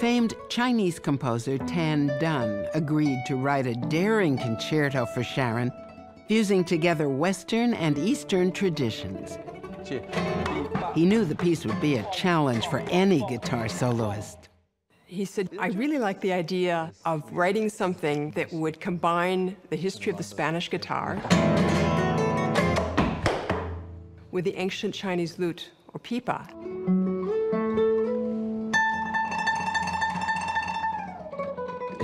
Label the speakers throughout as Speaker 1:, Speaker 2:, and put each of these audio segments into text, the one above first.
Speaker 1: Famed Chinese composer Tan Dun agreed to write a daring concerto for Sharon, fusing together Western and Eastern traditions. He knew the piece would be a challenge for any guitar soloist.
Speaker 2: He said, I really like the idea of writing something that would combine the history of the Spanish guitar with the ancient Chinese lute, or pipa.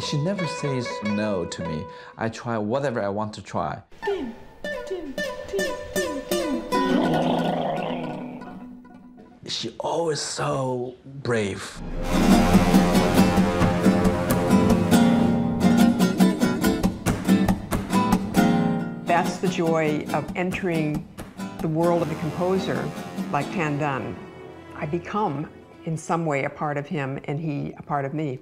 Speaker 3: She never says no to me. I try whatever I want to try. She always so brave.
Speaker 2: That's the joy of entering the world of a composer like Tan Dun. I become, in some way, a part of him, and he a part of me.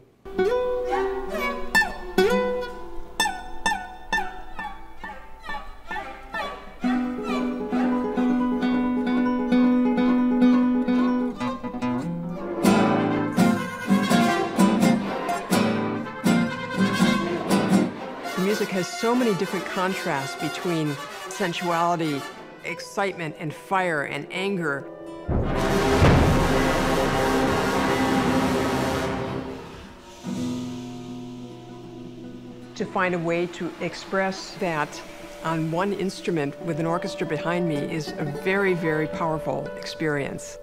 Speaker 2: The music has so many different contrasts between sensuality, excitement, and fire and anger. To find a way to express that on one instrument with an orchestra behind me is a very, very powerful experience.